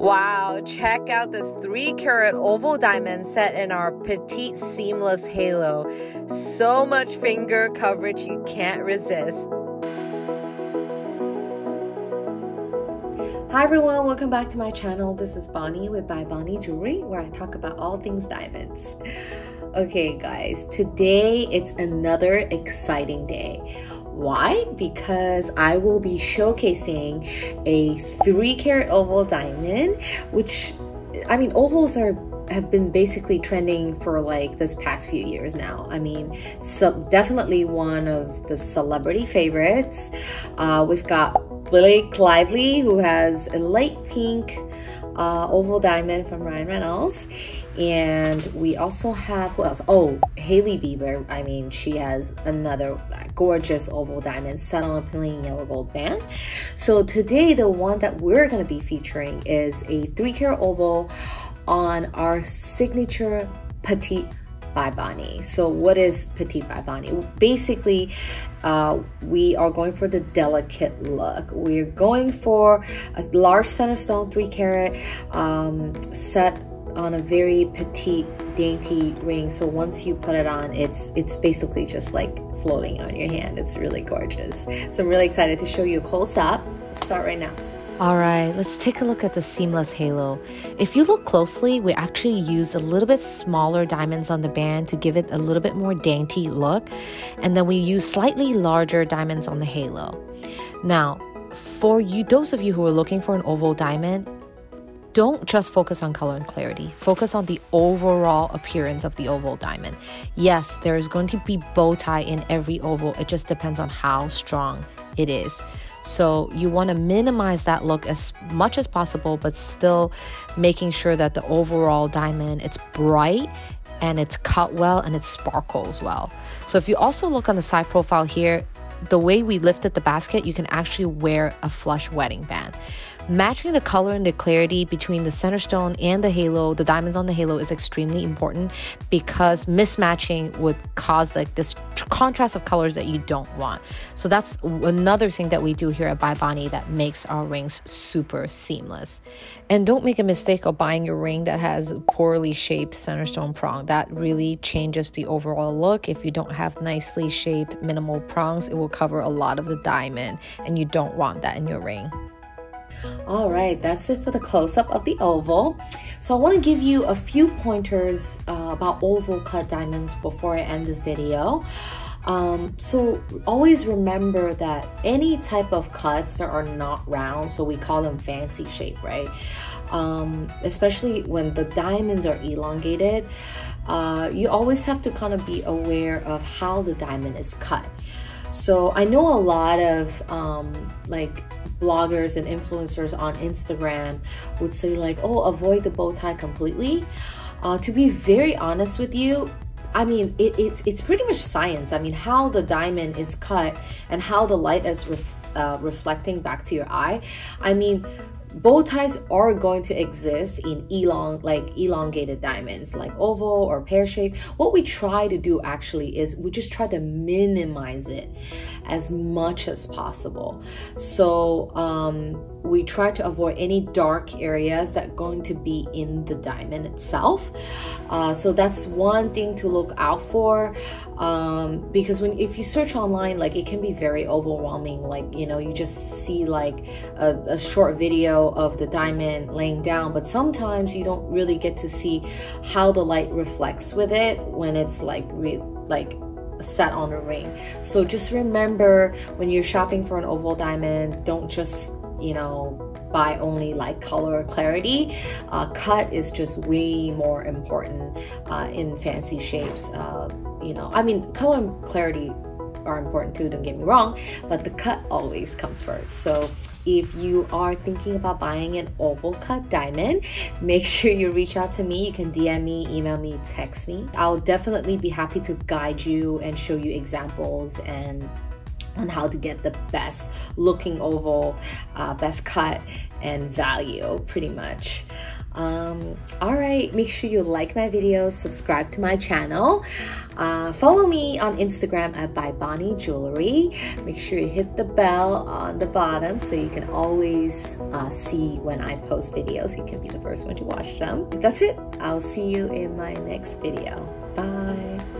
Wow, check out this 3 carat oval diamond set in our petite seamless halo. So much finger coverage you can't resist. Hi everyone, welcome back to my channel. This is Bonnie with By Bonnie Jewelry, where I talk about all things diamonds. Okay guys, today it's another exciting day. Why? Because I will be showcasing a three carat oval diamond, which I mean, ovals are have been basically trending for like this past few years now. I mean, so definitely one of the celebrity favorites. Uh, we've got Blake Lively, who has a light pink uh, oval diamond from Ryan Reynolds. And we also have, who else? Oh, Hailey Bieber. I mean, she has another gorgeous oval diamond set on a plain yellow gold band. So today, the one that we're going to be featuring is a 3 carat oval on our signature petite by Bonnie. So what is Petite by Bonnie? Basically, uh, we are going for the delicate look. We're going for a large center stone, three carat, um, set on a very petite, dainty ring. So once you put it on, it's it's basically just like floating on your hand. It's really gorgeous. So I'm really excited to show you a close up. Let's start right now. All right, let's take a look at the seamless halo. If you look closely, we actually use a little bit smaller diamonds on the band to give it a little bit more dainty look. And then we use slightly larger diamonds on the halo. Now, for you, those of you who are looking for an oval diamond, don't just focus on color and clarity. Focus on the overall appearance of the oval diamond. Yes, there is going to be bow tie in every oval. It just depends on how strong it is. So you want to minimize that look as much as possible, but still making sure that the overall diamond it's bright and it's cut well and it sparkles well. So if you also look on the side profile here, the way we lifted the basket, you can actually wear a flush wedding band. Matching the color and the clarity between the center stone and the halo, the diamonds on the halo is extremely important because mismatching would cause like this contrast of colors that you don't want. So that's another thing that we do here at By Bonnie that makes our rings super seamless. And don't make a mistake of buying a ring that has poorly shaped center stone prong. That really changes the overall look. If you don't have nicely shaped minimal prongs, it will cover a lot of the diamond and you don't want that in your ring. All right, that's it for the close-up of the oval. So I want to give you a few pointers uh, about oval cut diamonds before I end this video. Um, so always remember that any type of cuts that are not round, so we call them fancy shape, right? Um, especially when the diamonds are elongated, uh, you always have to kind of be aware of how the diamond is cut. So I know a lot of um, like bloggers and influencers on Instagram would say like, oh, avoid the bow tie completely. Uh, to be very honest with you, I mean, it, it's it's pretty much science. I mean, how the diamond is cut and how the light is ref, uh, reflecting back to your eye. I mean, bow ties are going to exist in elong like elongated diamonds like oval or pear shape. What we try to do actually is we just try to minimize it as much as possible. So um, we try to avoid any dark areas that going to be in the diamond itself. Uh, so that's one thing to look out for um, because when if you search online like it can be very overwhelming. Like you know you just see like a, a short video of the diamond laying down but sometimes you don't really get to see how the light reflects with it when it's like like set on a ring. So just remember when you're shopping for an oval diamond don't just you know buy only like color or clarity. Uh, cut is just way more important uh, in fancy shapes. Uh, you know, I mean, color and clarity are important too, don't get me wrong, but the cut always comes first. So if you are thinking about buying an oval cut diamond, make sure you reach out to me. You can DM me, email me, text me. I'll definitely be happy to guide you and show you examples and on how to get the best looking oval, uh, best cut, and value pretty much. Um, all right, make sure you like my videos, subscribe to my channel, uh, follow me on Instagram at by Bonnie Jewelry. Make sure you hit the bell on the bottom so you can always uh, see when I post videos. You can be the first one to watch them. That's it. I'll see you in my next video. Bye.